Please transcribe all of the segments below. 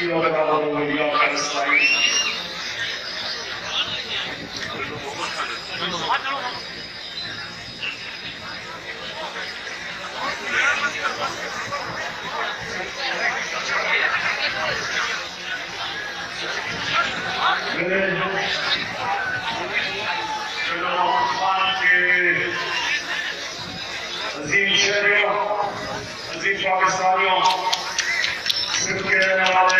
Dio che parla con Dio che Vedo che non fate così in serio, così in proprio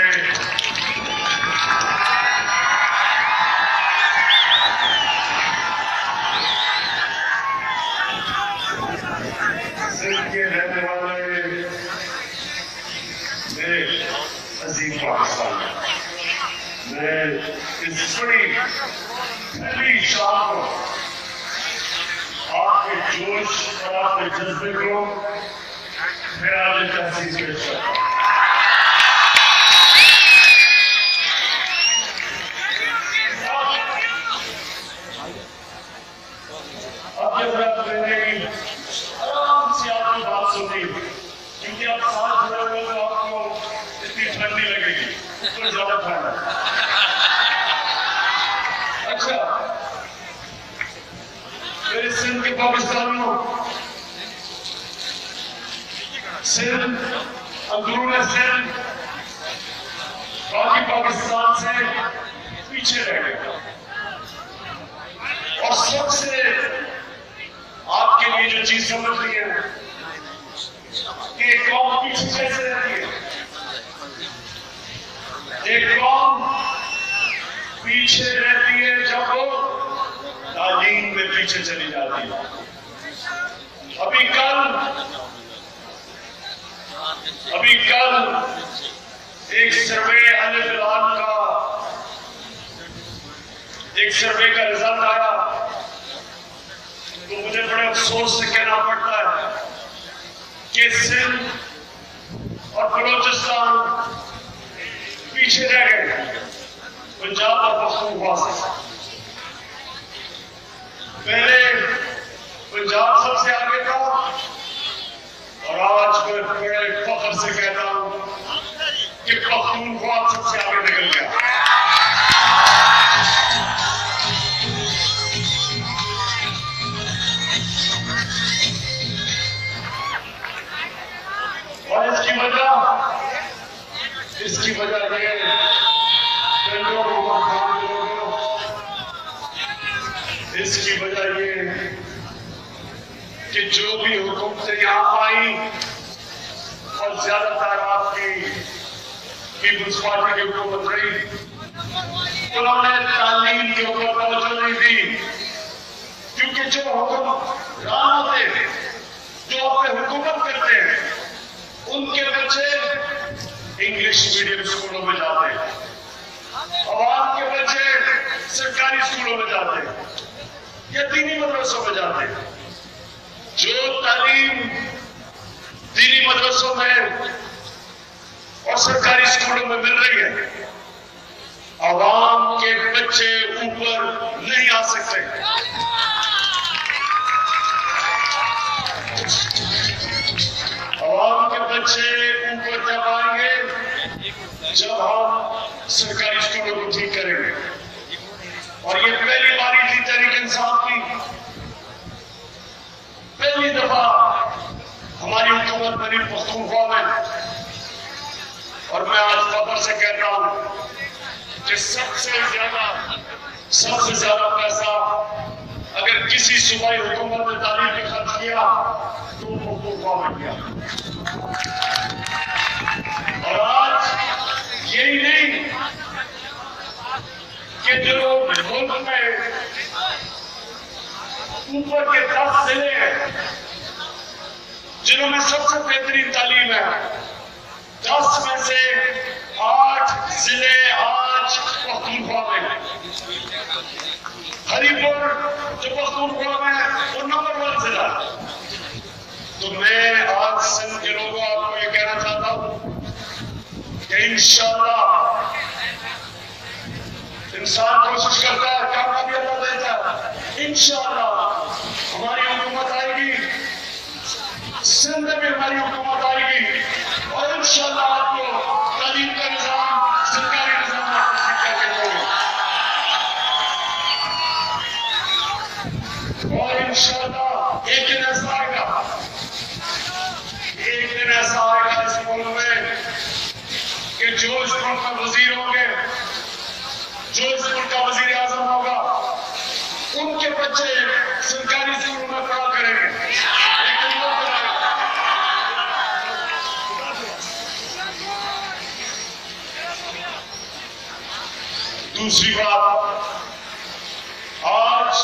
اتنی ٹھنڈی لگے گی۔ تو زیادہ ٹھنڈا اچھا۔ میرے سندھ کے پاکستانیوں، سندھ، اندرون سندھ۔ باقی پاکستان سے پیچھے رہ گئے۔ اور سب سے آپ کے لیے جو چیز سمجھ رہی ہے کہ قوم پیچھے کیسے رہتی ہے۔ ایک قوم پیچھے رہتی ہے، جب وہ تعلیم میں پیچھے چلی جاتی ہے۔ ابھی کل ابھی کل ایک سروے علی بلال کا، ایک سروے کا رزلٹ آیا۔ تو مجھے بڑے افسوس سے کہنا پڑتا ہے کہ سندھ اور بلوچستان پیچھے رہ گئے۔ پنجاب اور پختونخوا سے پہلے پنجاب سب سے آگے تھا۔ اور آج میں بڑے فخر سے کہتا ہوں کہ پختونخوا سب سے آگے نکل گیا۔ اور اس کی وجہ اس کی وجہ زیادہ تر آپ کی پیپلز پارٹی کی حکومت رہی انہوں نے تعلیم کے اوپر توجہ نہیں دی۔ کیونکہ جو حکم رام ہوتے ہیں جو اپنے حکومت کرتے ہیں، ان کے بچے انگلش میڈیم اسکولوں میں جاتے ہیں۔ عوام کے بچے سرکاری اسکولوں میں جاتے ہیں، یا دینی مدرسوں میں جاتے ہیں۔ جو تعلیم دینی مدرسوں میں اور سرکاری اسکولوں میں مل رہی ہے۔ عوام کے بچے اوپر نہیں آ سکتے۔ عوام کے بچے اوپر جب آئیں گے، جب ہم سرکاری اسکولوں کو ٹھیک کریں گے۔ اور یہ پہلی باری تھی تحریک انصاف کی۔ پہلی دفعہ ہماری حکومت بنی پختونخوا میں۔ اور میں آج خبر سے کہتا ہوں کہ سب سے زیادہ سب سے زیادہ پیسہ اگر کسی صوبائی حکومت نے تعلیم پہ خرچ کیا، تو پختونخوا میں کیا۔ اور آج یہی نہیں کہ جو ملک میں اوپر کے دس ضلع ہیں جنہوں میں سب سے بہترین تعلیم ہے۔ دس میں سے آٹھ ضلع آج پختونخوا میں۔ ہری پور جو پختونخوا میں وہ نمبر ون ضلع۔ ہے تو میں آج سندھ کے لوگوں آپ کو یہ کہنا چاہتا ہوں کہ انشاءاللہ انسان کوشش کرتا ہے، کامیابی اللہ دیتا ہے۔ انشاءاللہ جو اس ملک کا وزیر اعظم ہوگا، ان کے بچے سرکاری اسکولوں میں پڑھا کریں گے۔ لیکن وہ دوسری بات، آج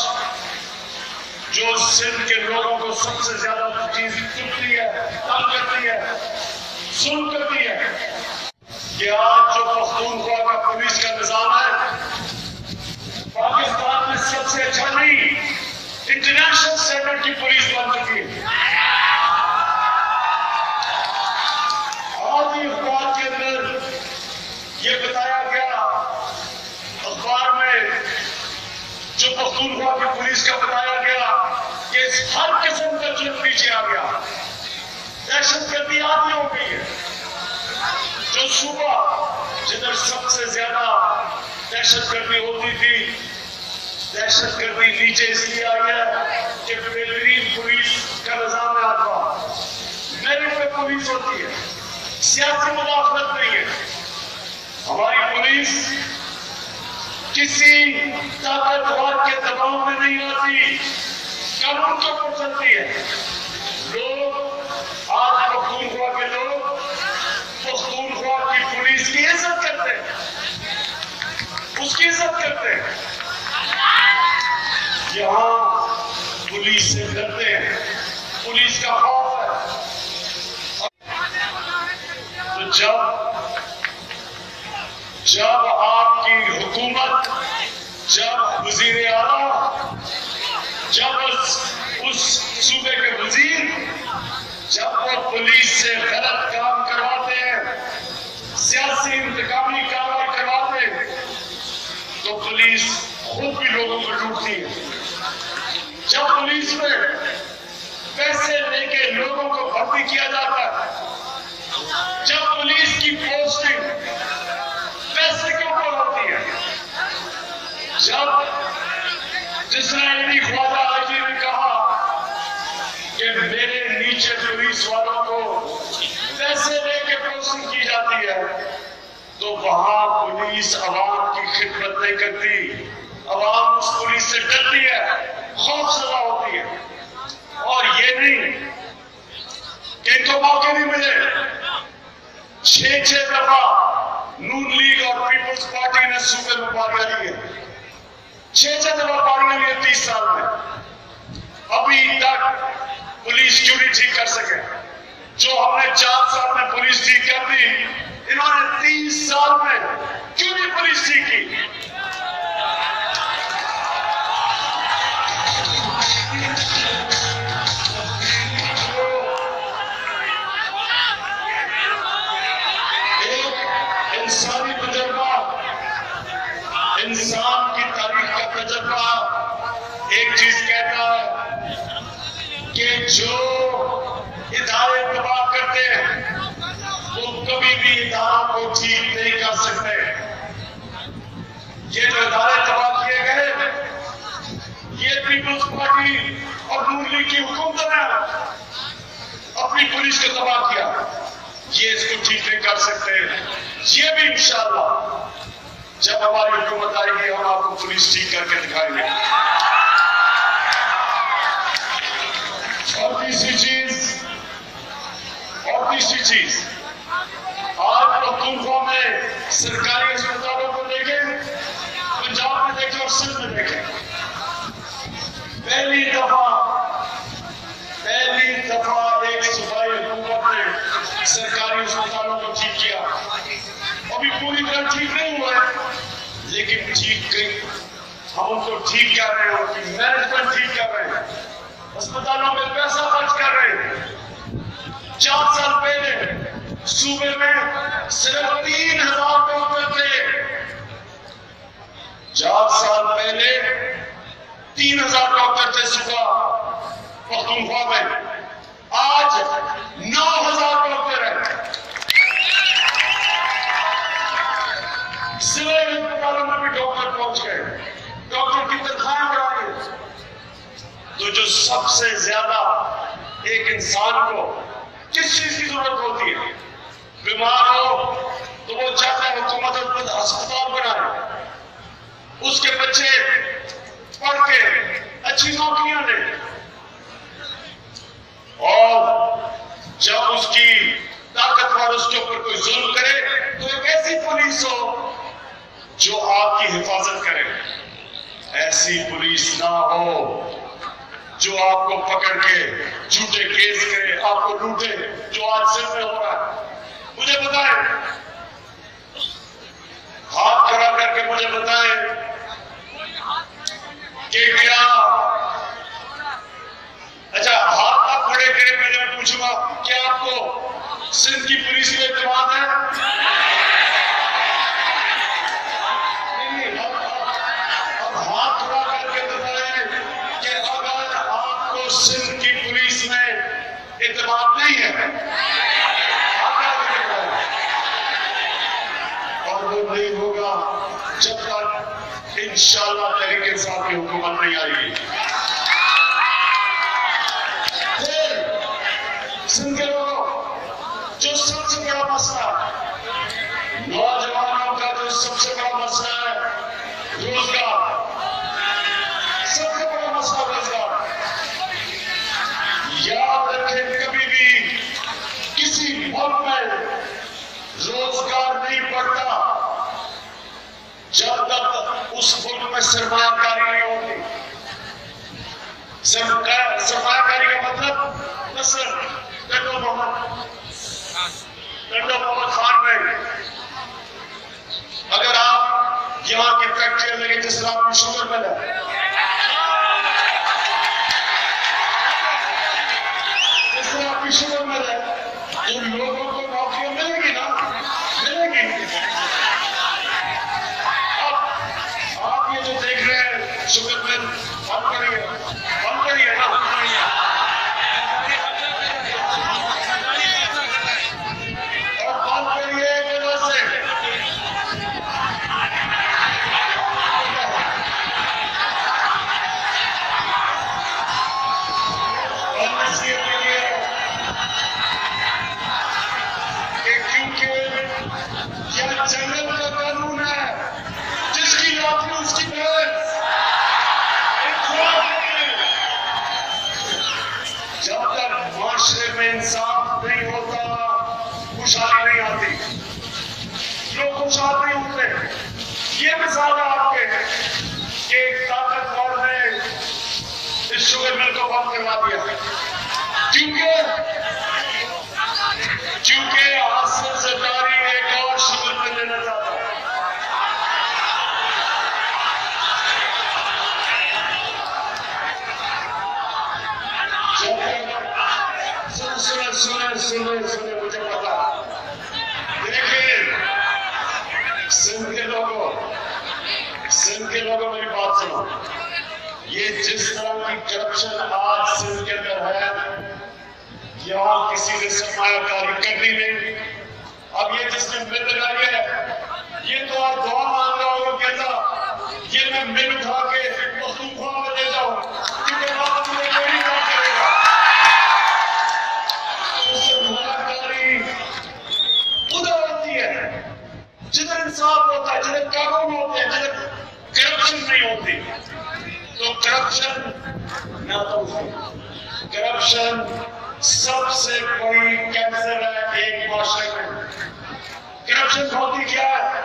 جو سندھ کے لوگوں کو سب سے زیادہ چیز چپتی ہے، تنگ کرتی ہے، ظلم کرتی ہے، کہ آج جو پختونخوا کا پولیس کا نظام ہے سب سے اچھا نہیں انٹرنیشنل اسٹینڈرڈ کی پولیس بن چکی ہے۔ آج ہی اخبار کے اندر یہ بتایا گیا، اخبار میں جو پختونخوا کی پولیس کا بتایا گیا کہ ہر قسم کا جرم پیچھے آ گیا۔ دہشت گردی آدھی ہو گئی ہے۔ جو صبح جدھر سب سے زیادہ دہشت گردی ہوتی تھی دہشت گردی نیچے اس لیے آئی ہے کہ بہترین پولیس کا نظام ہے آتا میرٹ پہ پولیس ہوتی ہے۔ سیاسی مداخلت نہیں ہے۔ ہماری پولیس کسی طاقتور کے دباؤ میں نہیں آتی۔ قانون کو اوپر چلتی کا خوف ہے۔ تو جب جب آپ کی حکومت، جب وزیر اعلیٰ جب اس اس صوبے کے وزیر، جب وہ پولیس سے غلط کام کرواتے ہیں، سیاسی انتقامی کاروائی کرواتے ہیں، تو پولیس خود بھی لوگوں کو ڈوبتی ہے۔ جب پولیس میں پیسے لے کے لوگوں کو بھرتی کیا جاتا ہے؟ جب پولیس کی پوسٹنگ پیسے کے اوپر ہوتی ہے، جب جس نے علی خواجہ حاجی نے کہا کہ میرے نیچے پولیس والوں کو پیسے لے کے پوسٹنگ کی جاتی ہے، تو وہاں پولیس عوام کی خدمت نہیں کرتی، عوام اس پولیس سے ڈرتی ہے، خوف زدہ ہوتی ہے۔ اور یہ نہیں کہ ان کو موقع نہیں ملے۔ چھ چھ دفعہ نون لیگ اور پیپلز پارٹی نے صوبے میں پاریاں لی ہیں چھ چھ دفعہ پاریاں لی ہیں تیس سال میں۔ ابھی تک پولیس کیوں نہیں ٹھیک کر سکے۔ جو ہم نے چار سال میں پولیس ٹھیک کر دی، انہوں نے تیس سال میں کیوں نہیں پولیس ٹھیک کی؟ وہ کبھی بھی اداروں کو ٹھیک نہیں کر سکتے۔ یہ جو ادارے تباہ کیے گئے یہ پیپلز پارٹی اور نون لیگ کی حکومت نے اپنی پولیس کو تباہ کیا۔ یہ اس کو ٹھیک نہیں کر سکتے۔ یہ بھی انشاءاللہ جب ہماری حکومت آئے گی، ہم آپ کو پولیس ٹھیک کر کے دکھائیں گے۔ اور تیسری چیز، اور تیسری چیز۔ آج پختونخوا میں سرکاری اسپتالوں کو دیکھیں، پنجاب میں دیکھیں اور سندھ میں دیکھیں۔ پہلی دفعہ پہلی دفعہ ایک صوبائی حکومت نے سرکاری اسپتالوں کو ٹھیک کیا۔ ابھی پوری طرح ٹھیک نہیں ہوا ہے، لیکن ٹھیک کئی۔ ہم ان کو ٹھیک کر رہے ہیں، ان کی مینجمنٹ ٹھیک کر رہے ہیں۔ اسپتالوں میں پیسہ خرچ کر رہے ہیں۔ چار سال پہلے صوبے میں صرف تین ہزار ڈاکٹر تھے۔ چار سال پہلے تین ہزار ڈاکٹر تھے صبح پختونخوا میں۔ آج نو ہزار ڈاکٹر ہیں سوائے اسپتالوں میں بھی ڈاکٹر پہنچ گئے۔ ڈاکٹر کی تنخواہیں بڑھا گئے تو جو سب سے زیادہ ایک انسان کو کس چیز کی ضرورت ہوتی ہے؟ بیمار ہو تو وہ چاہتا ہے حکومت خود ہسپتال بنائے اس کے بچے پڑھ کے اچھی نوکریاں لے۔ اور جب اس کی طاقتور اس کے اوپر کوئی ظلم کرے تو ایک ایسی پولیس ہو جو آپ کی حفاظت کرے۔ ایسی پولیس نہ ہو جو آپ کو پکڑ کے جھوٹے کیس کرے، آپ کو لوٹے، جو آج سر میں ہو رہا ہے۔ مجھے بتائیں۔ ہاتھ کھڑا کر کے مجھے بتائیں کہ کیا؟ اچھا ہاتھ آپ کھڑے کرے میں نے پوچھوں گا کیا آپ کو سندھ کی پولیس میں اعتماد ہے؟ انشاءاللہ تحریک انصاف کی حکومت نہیں آئے گی۔ میں سرمایہ کاری نہیں ہوتی سرمایہ کاری کا مطلب مثلا ٹنڈو محمد۔ ٹنڈو محمد خان میں۔ اگر آپ یہاں کی فیکٹری لگے جس طرح آپ کی شوگر مل کیونکہ حاصل سرکاری ایک اور شوگر مل لینا چاہتا ہے سن سن سن سن سن مجھے پتا۔ لیکن سندھ کے لوگوں، سندھ کے لوگوں، میری بات سنو۔ یہ جس طرح کی کرپشن آج سندھ کے اندر ہے یہاں کسی نے سرمایہ کاری کرنی نہیں۔ اب یہ جس نے مل لگائی ہے، یہ تو آج دعا مانگ رہا ہوگا کہتا یہ میں مل اٹھا کے پختونخوا میں دے جاؤں۔ کیونکہ وہاں مجھے کوئی کام کرے گا۔ اس سے ملاقاری ادھر ہوتی ہے۔ جدھر انصاف ہوتا ہے، جدھر قانون ہوتے ہیں، جدھر کرپشن نہیں ہوتی۔ تو کرپشن نہ تو کرپشن سب سے بڑی کینسر ہے ایک معاشرے میں۔ کرپشن ہوتی کیا ہے؟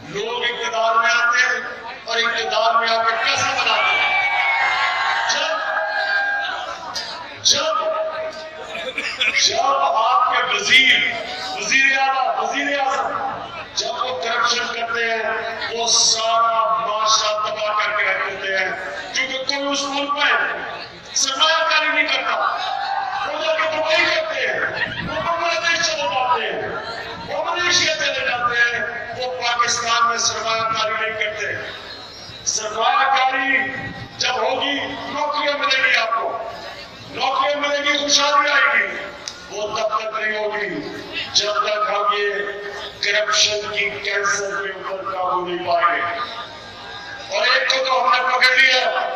لوگ اقتدار میں آتے ہیں اور اقتدار میں آ کے پیسہ بناتے ہیں؟ جب جب جب آپ کے وزیر وزیر اعلیٰ وزیر اعظم جب وہ کرپشن کرتے ہیں، وہ سارا معاشرہ تباہ کر کے رکھ دیتے ہیں۔ کیونکہ کوئی اس ملک میں سرمایہ کاری نہیں کرتا۔ وہ کرتے ہیں وہ بنگلہ دیش چلے جاتے ہیں وہ ملیشیا چلے جاتے ہیں وہ پاکستان میں سرمایہ کاری نہیں کرتے سرمایہ کاری جب ہوگی نوکریاں ملے گی آپ کو نوکریاں ملے گی خوشحالی آئے گی وہ تب تک نہیں ہوگی جب تک ہم یہ کرپشن کی کینسر کے اوپر قابو نہیں پائیں گے اور ایک کو تو ہم نے پکڑ لیا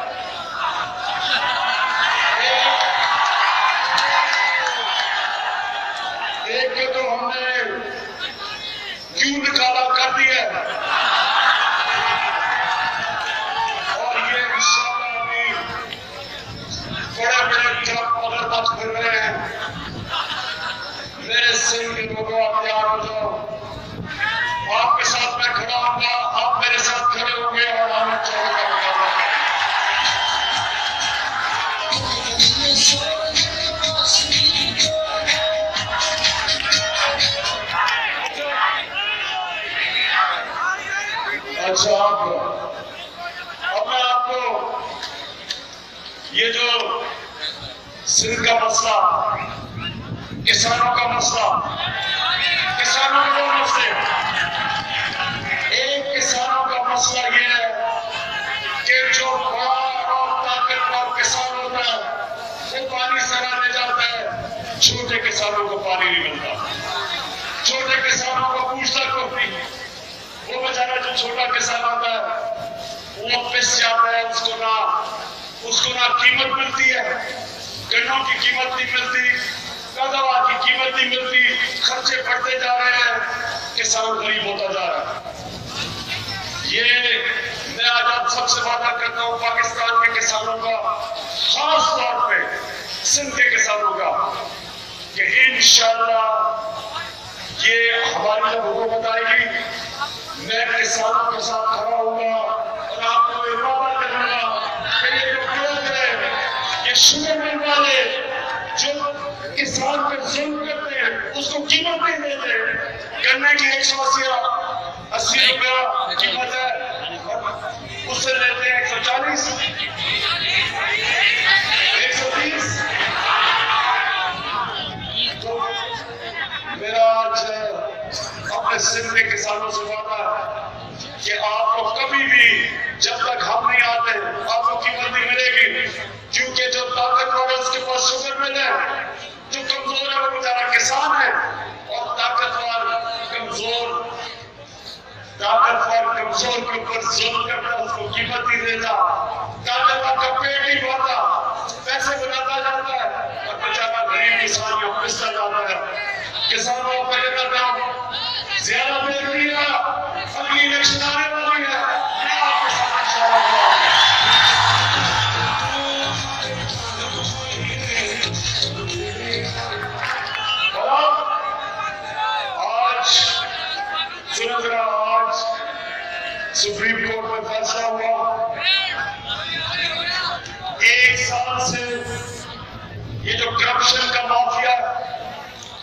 جاؤ آپ کے ساتھ میں کھڑا ہوں گا، آپ میرے ساتھ کھڑے ہوں گے اور اچھا آپ آپ کو یہ جو سندھ کا مسئلہ، کسانوں کا مسئلہ پانی سرا لے جاتا ہے، چھوٹے کسانوں کو پانی نہیں ملتا۔ چھوٹے کسانوں کو پوچھتا کوئی وہ بیچارہ جو چھوٹا کسان ہوتا ہے، وہ پس جاتا ہے، اس کو نہ اس کو نہ قیمت ملتی ہے۔ گنوں کی قیمت نہیں ملتی، پیداوار کی قیمت نہیں ملتی، خرچے بڑھتے جا رہے ہیں، کسان غریب ہوتا جا رہا ہے۔ یہ میں آج آپ سب سے وعدہ کرتا ہوں، پاکستان کے کسانوں کا، خاص طور پہ سندھ کے کسانوں کا کہ انشاءاللہ یہ ہماری جب حکومت آئے گی، میں کسانوں کے ساتھ کھڑا ہوں گا اور آپ کو یہ وعدہ کروں گا کہ یہ جو لوگ ہیں یہ شوگر مل والے جو کسان پہ ظلم کرتے ہیں، اس کو قیمت نہیں دیتے گنے کی ایک سو اسی اسی روپیہ قیمت ہے اس سے لیتے ہیں ایک سو چالیس۔ سندھ کے کسانوں سے وعدہ ہے کہ آپ کو کبھی بھی جب تک ہم نہیں آتے، آپ کو قیمت نہیں ملے گی۔ کیونکہ جب طاقت والے اس کے پاس شوگر مل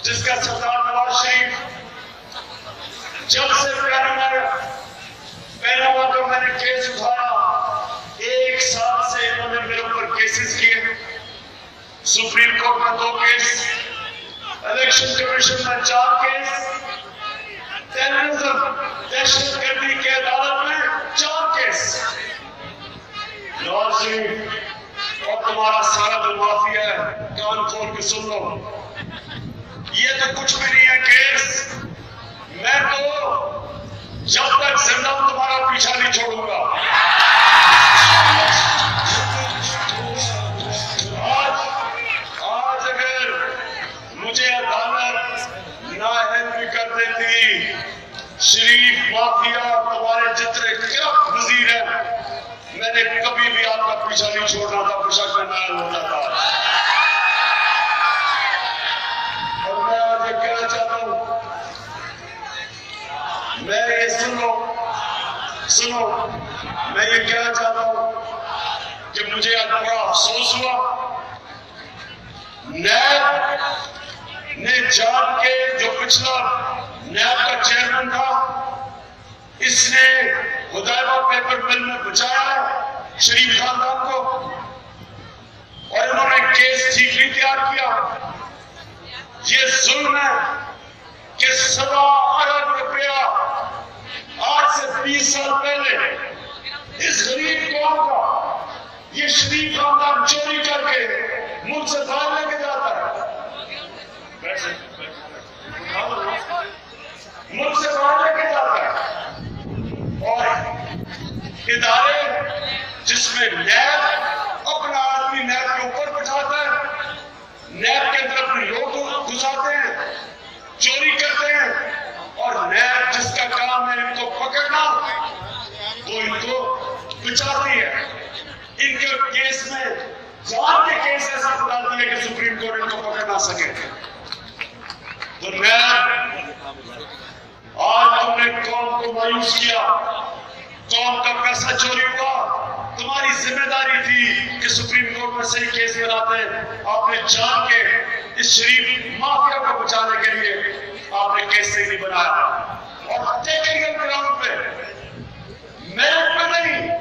جس کا سردار نواز شریف جب سے پہلے میں پہلا میں نے کیس اٹھایا، ایک سال سے انہوں نے میرے اوپر کیسز کیے سپریم کورٹ میں دو کیس الیکشن کمیشن میں چار کیس ٹیررزم دہشت گردی کے عدالت میں چار کیس نواز شریف، اور تمہارا سارا جو مافیا ہے کان کھول کے سن لو یہ تو کچھ بھی نہیں ہے کیس میں تو جب تک زندہ ہوں، تمہارا پیچھا نہیں چھوڑوں گا۔ جو پچھلا نیب کا چیئرمین تھا۔ اس نے ہدایبہ پیپر مل میں بچایا شریف خاندان کو اور انہوں نے کیس ٹھیکلی تیار کیا۔ یہ ظلم ہے کہ سوا ارب روپیہ آج سے بیس سال پہلے اس غریب قوم کا یہ شریف خاندان چوری کر کے ملک سے باہر لے کے جاتا ہے۔ ملک سے باہر لے کے جاتا ہے؟ اور ادارے جس میں نیب اپنا آدمی نیب کے اوپر بٹھاتا ہے، نیب کے اندر اپنے لوگ گھساتے ہیں، چوری کرتے ہیں، اور نیب جس کا کام ہے ان کو پکڑنا، وہ ان کو بچاتی ہے۔ ان کے کیس میں جان کے کیس ایسا بتاتی ہے کہ سپریم کورٹ ان کو پکڑ نہ سکے۔ تو نیب آج ہم نے قوم کو مایوس کیا۔ قوم کا پیسہ چوری ہوا۔ تمہاری ذمہ داری تھی کہ سپریم کورٹ میں صحیح کیس بناتے آپ نے جان کے اس شریف مافیا کو بچانے کے لیے آپ نے کیس صحیح نہیں بنایا۔ اور ٹیکنیکل گراؤنڈ پہ۔ میرٹ پہ نہیں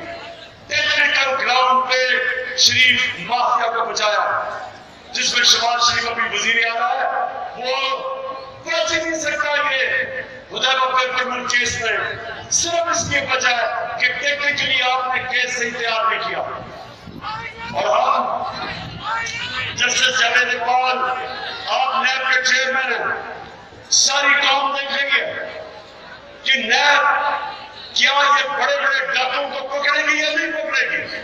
ٹیکنیکل گراؤنڈ پہ شریف مافیا کو بچایا۔ جس میں شمال شریف ابھی وزیر آ ہے، وہ سوچ ہی نہیں سکتا کہ خدا کو پیپر مل کیس میں صرف اس کی وجہ کہ ٹیکنیکلی آپ نے کیس سے تیار نہیں کیا۔ اور ہاں جسٹس جاوید اقبال، آپ نیب کے چیئرمین ہیں۔ ساری قوم دیکھیں گے کہ نیب کیا یہ بڑے بڑے ڈاکوں کو پکڑے گی یا نہیں پکڑے گی؟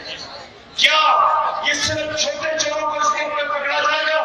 کیا یہ صرف چھوٹے چوروں کو اس کے اوپر پکڑا جائے گا؟